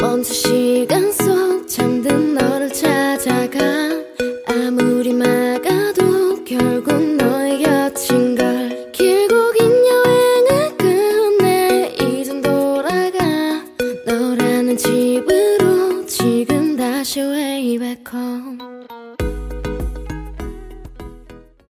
멈춘 시간 속 잠든 너를 찾아가. 아무리 막아도 결국 너의 곁인 걸. 길고 긴 여행을 끝내 이젠 돌아가. 너라는 집으로 지금 다시 way back home.